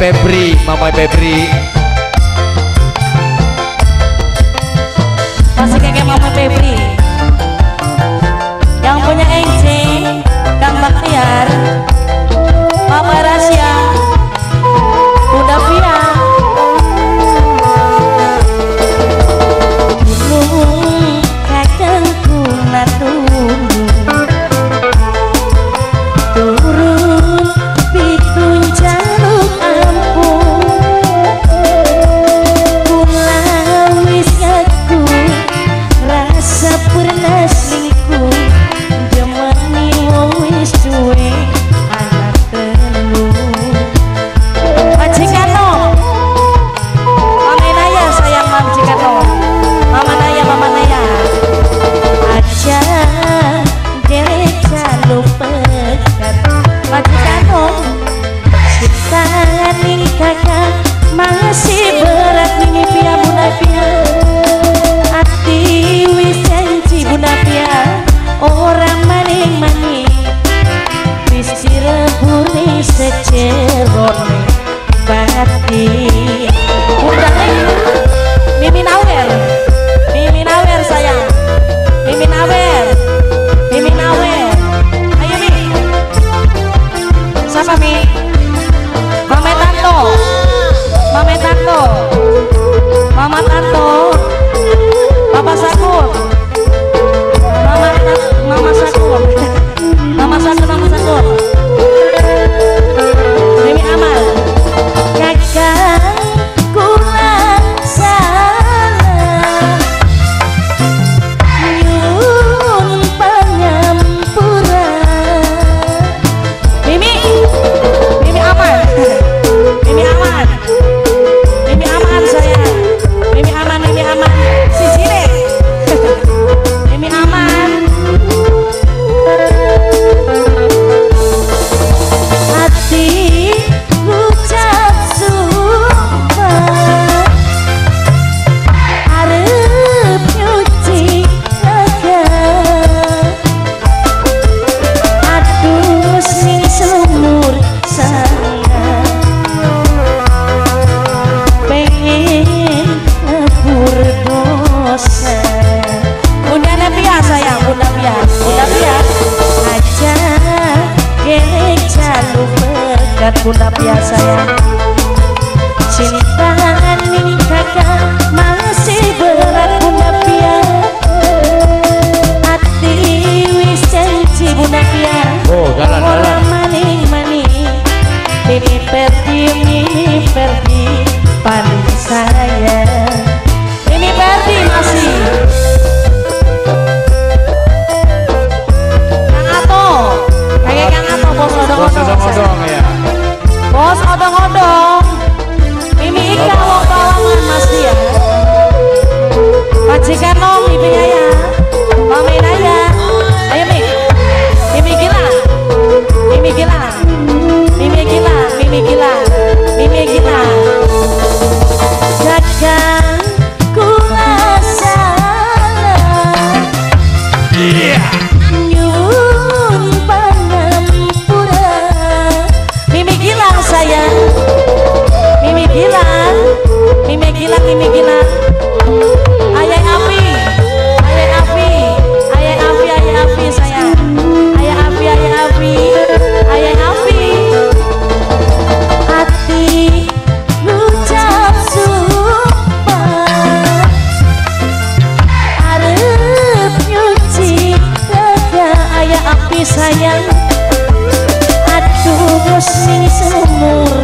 Febri Mamai Febri. Mame Tanto Mame Tanto Mama Tanto Papa Sakut buat bunda biasa ya sini ini nih kakak 你许变 sayang. Aduh bos ini semur